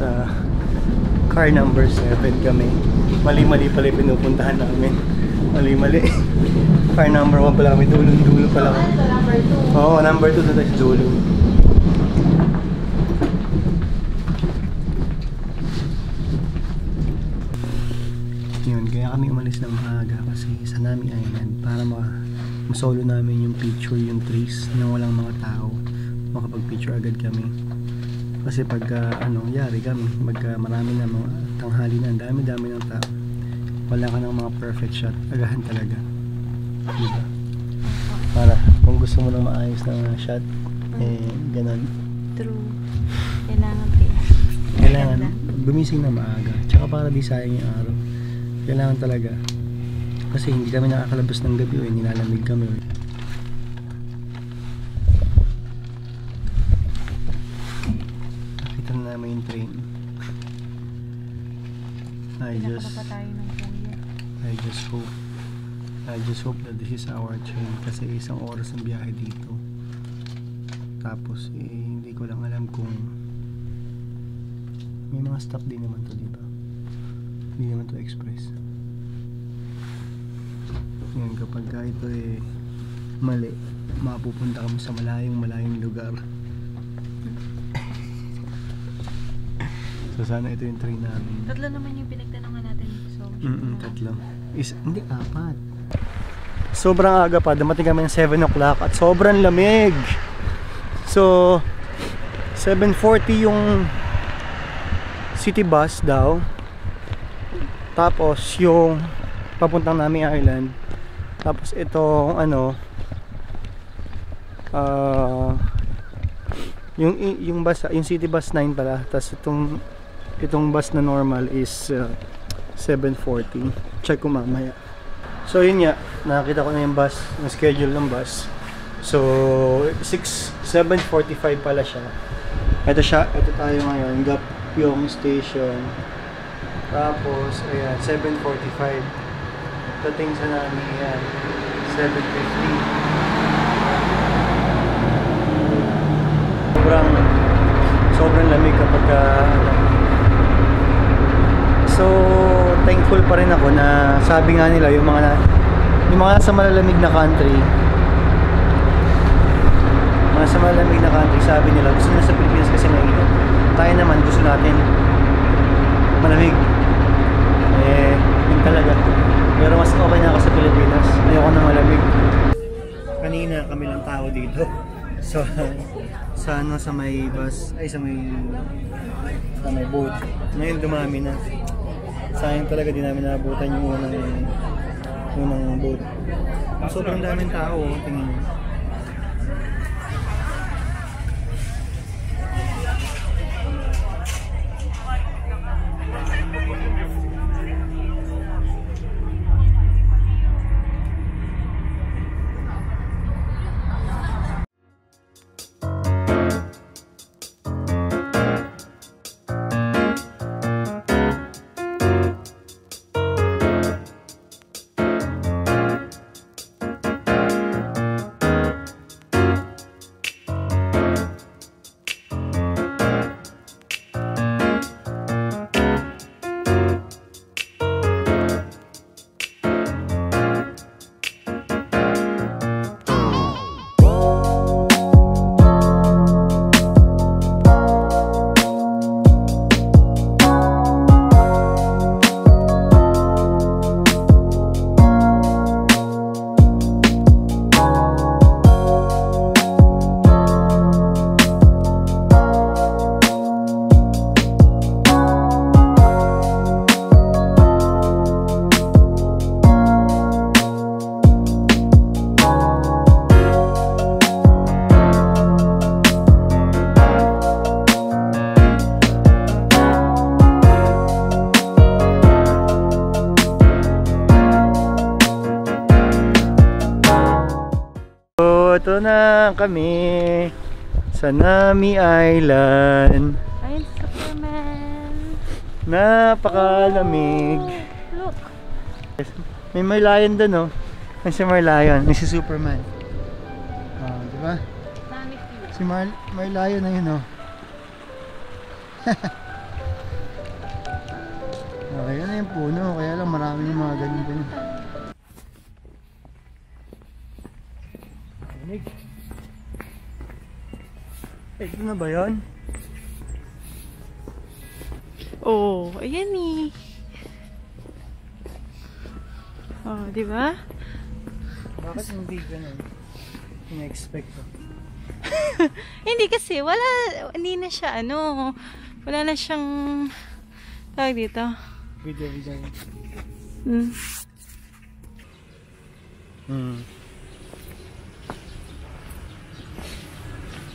Nasa car number 7 kami. Mali-mali pala yung pinupuntahan namin. Mali-mali. car number 1 pala kami. Dulo-dulo pala kami. Ito, number 2. Oo, number 2 na sa dulo. Yun, kaya kami umalis ng maaga kasi sa Nami Island para ma masolo namin yung picture, yung trees na walang mga tao. Makapag-picture agad kami. Kasi pagka ano, yari kami, pagka marami na mga tanghali na, ang dami-dami ng tao. Wala ka ng mga perfect shot, agahan talaga. Diba? Para kung gusto mo ng maayos na shot, eh, ganun. True. Kailangan pay. Kailangan gumising na maaga. Tsaka para di sayang yung araw. Kailangan talaga. Kasi hindi kami nakakalabas ng gabi eh. Nilalamig kami eh. Yung train. I just. I just hope, I just hope that this is our train. Kasi isang oras ang biyahe dito. Tapos eh, hindi ko lang alam kung may mga stop din naman to, di ba? Hindi naman to express. Ngayon, kapag ka ito eh mali, mapupunta kami sa malayong malayong lugar. So sana ito yung train namin. Tatlo naman yung pinagtanungan natin. So, Mm tatlo. Is, hindi, apat. Sobrang aga pa. Dumating kami ng 7 o'clock at sobrang lamig. So, 7.40 yung city bus daw. Tapos, yung papuntang Nami Island. Tapos, itong ano, ah, yung yung bus yung city bus 9 pala tapos itong itong bus na normal is uh, 7.40 check ko mamaya. So yun nga nakakita ko na yung bus yung schedule ng bus. So 6 7.45 pala siya. Ito siya ito tayo ngayon gap yung station. Tapos ayan 7.45 dating sa namin yan 7.50 sobrang sobrang lamig kapag ano. So thankful pa rin ako na sabi nga nila yung mga yung mga nasa malalamig na country mga sa malalamig na country sabi nila gusto nila sa Pilipinas kasi mainit. Tayo naman gusto natin malamig. Eh yun talaga. Pero mas okay na ako sa Pilipinas. Ayoko na malamig. Kanina kami lang tao dito. So sa ano sa may bus ay sa may sa may boat. Ngayon dumami na sayang talaga di namin naabutan yung unang unang boat. Sobrang daming tao tingin kami sa Nami Island. Ayun, Superman. Napakalamig. Look. May Merlion doon, no? May si Merlion, may si Superman. Oh, di ba? Si Mar Merlion na yun, oh. Ayan na yung puno, kaya lang marami yung mga ganyan ganyan. Lamig. Eh, ito na ba yun? Oo, oh, ayan eh. Oh, di ba? Bakit hindi ganun? Ina-expect ko. Hindi kasi, wala, hindi na siya, ano, wala na siyang, tawag dito. Video, video. Hmm. Hmm.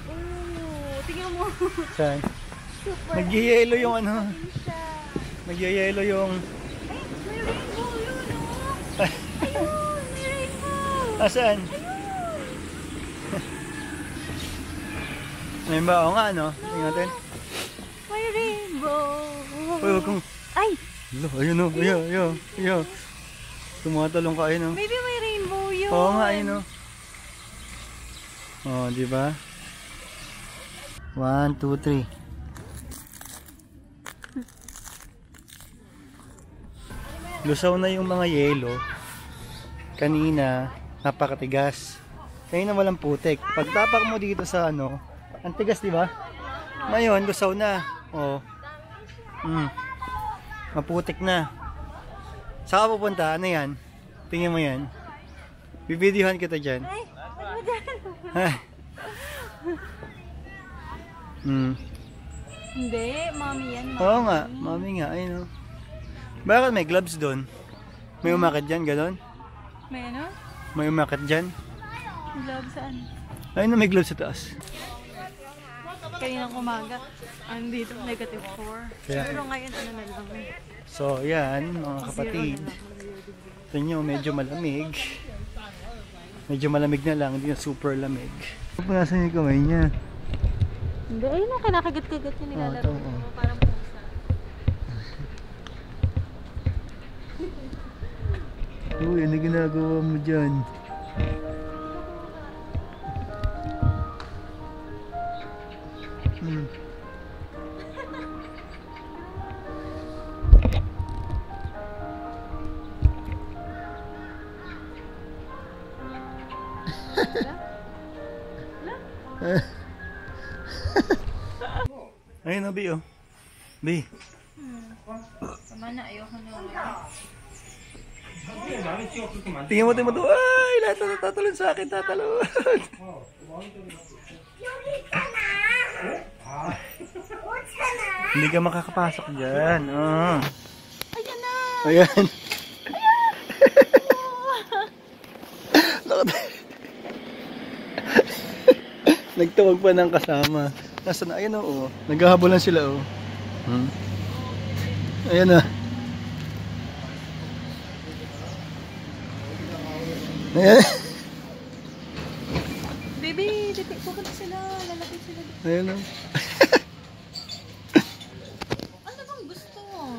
Oh, tingnan mo. Saan? Nagyayelo yung ano. Nagyayelo yung... May rainbow yun, oh. Ayun, may rainbow. Asan? May ba? Oo nga, no? Tingnan natin. May rainbow. Uy, wag kong... Ay, Hello, ayun o. Ayun, ayun, ayun. Tumatalong ka, ayun o. maybe may rainbow yun. Oo nga, ayun o. Oh, di ba? One, two, three. Lusaw na yung mga yelo. Kanina, napakatigas. Kanina walang putik. Pagtapak mo dito sa ano, ang tigas, di ba? Ngayon, lusaw na. Oh. Mm. Maputik na. Saan ka pupunta? Ano yan? Tingnan mo yan. Bibidyohan kita dyan. Ay, ano Hmm. Hindi, mommy yan. Mommy. Oo nga, mami nga, ayun o. Bakit may gloves doon? May umakit dyan, gano'n? May ano? May umakit dyan? Vlog saan? Ayun na may gloves sa taas. Kaninang umaga, andito, negative 4. Kaya- Pero ngayon, ano na lang. So, yan, mga kapatid. Ito nyo, medyo malamig. Medyo malamig na lang, hindi na super lamig. Punasan yung kamay niya. Hindi, ayun ang kinakagat-kagat niya nilalaro. ito, oo. Parang pusa. Uy, ano ginagawa mo dyan? Ayun na, Bi, oh. Bi. Tama na, ayoko na. Tingnan mo, tingnan mo to. Ay, lahat na tatalon sa akin, tatalon. Hindi ka makakapasok dyan. Oh. Ayan na! Ayan. Nakat- Nagtawag pa ng kasama. Nasaan na? Ayan o. Oh. Naghahabolan sila o. Oh. Hmm. Ayan na. Ayan. Baby, titik, pupunta sila. Lalapit sila. Ayan o. Ano gusto mo?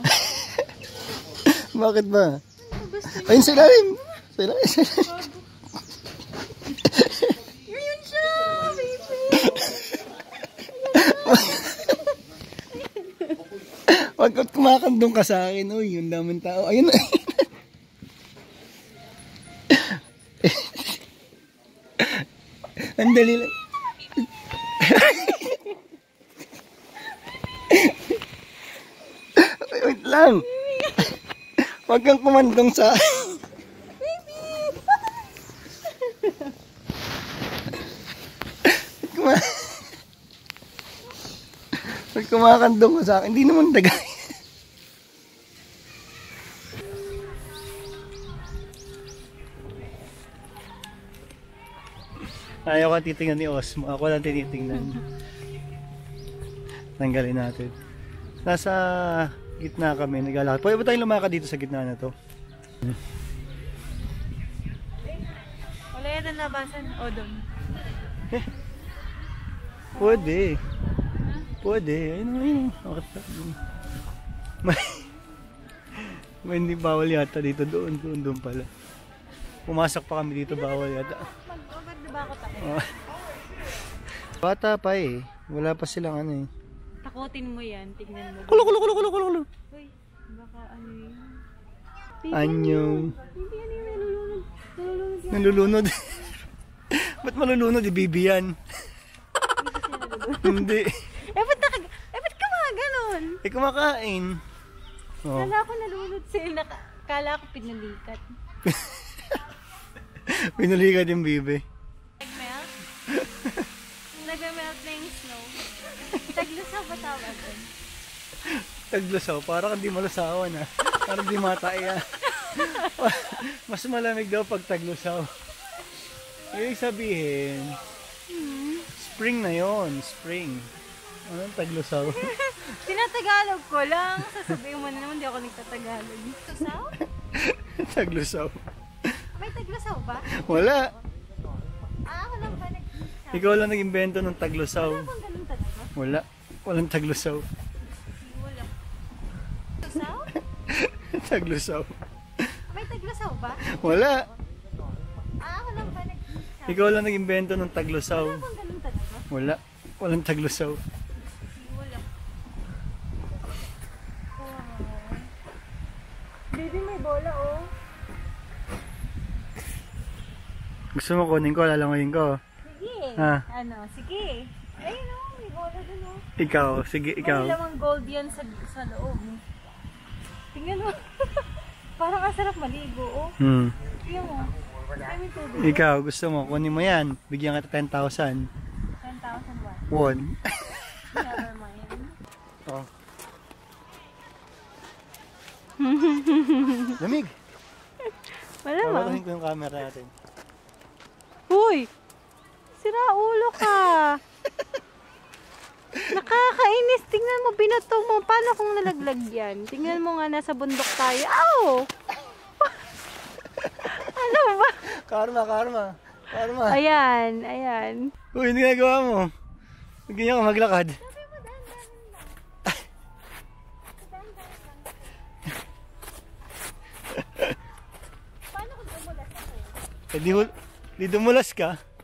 Bakit ba? Ano? Ayun sa ilalim. Sa ilalim. Sa ilalim. Yun siya, baby! Ka kumakandong ka sa akin. Uy, yung daming tao. Ayun. Ang dali lang. Wait lang. Wag kang kumandong sa... Kuma... Wag kumakandong ka sa akin. Hindi naman dagay. Ayaw ka titingnan ni Osmo. Ako lang tinitingnan. Tanggalin natin. Nasa gitna kami, naglalakad. Pwede ba tayong lumakad dito sa gitna na to? Wala yan ang labasan. O, doon. Pwede. Pwede. Ayun, ayun. Bakit pa? May, may hindi bawal yata dito. Doon, doon, doon pala. Pumasok pa kami dito, bawal yata. Mag-over na ba ako takot? Ah. Bata pa eh. Wala pa silang ano eh. Takutin mo yan. Tignan mo. Kulo, kulo, kulo, kulo, kulo, kulo. Uy, Baka ano yun. Anyong. Hindi ano yung nalulunod. Nalulunod yun. Nalulunod. Ba't malulunod? Ibibi yan. Hindi. Eh, ba't naka... Eh, ba't ka mga ganon? Eh, kumakain. Oh. Kala ko nalulunod sila. Naka... Kala ko pinulikat. Pinulikat yung bibi. Nag-melt na yung snow. Taglusaw ba tawag doon? Taglusaw. Parang hindi malusawan ah. Parang hindi matay ah. Mas malamig daw pag taglusaw. Ibig sabihin, spring na yon spring. Anong taglusaw? Tinatagalog ko lang. Sasabihin mo na naman, di ako nagtatagalog. Taglusaw? taglusaw. May taglusaw ba? Wala. Ah, ako lang ba nag-taglusaw? Ikaw lang nag-invento ng taglusaw. Wala bang ganun talaga? Wala. Walang taglusaw. Wala. Taglusaw? taglusaw. May taglusaw ba? Wala. Ah, lang ba nag-taglusaw? Ikaw lang nag-invento ng taglusaw. Wala bang ganun talaga? Wala. Walang taglusaw. Wala. Baby, may bola oh. Gusto mo kunin ko, lalangoyin ko. Ah. Ano, sige. Ayun oh, may bola dun oh. Ikaw, sige, ikaw. May lamang gold yan sa, sa loob. Tingnan mo. Parang ang sarap maligo oh. Hmm. Tingnan mo. Ikaw, gusto mo, kunin mo yan. Bigyan kita 10,000. 10,000 watt. Won. Never mind. oh. Lamig. Wala ba? Pawalahin ko yung camera natin. Hoy! Sira ulo ka! Nakakainis. Tingnan mo, binato mo. Paano kung nalaglag yan? Tingnan mo nga, nasa bundok tayo. Aw! ano ba? Karma, karma. Karma. Ayan, ayan. Uy, hindi ginagawa mo. Ganyan ka maglakad. Paano kung dumulas ako? Eh, di, di dumulas ka.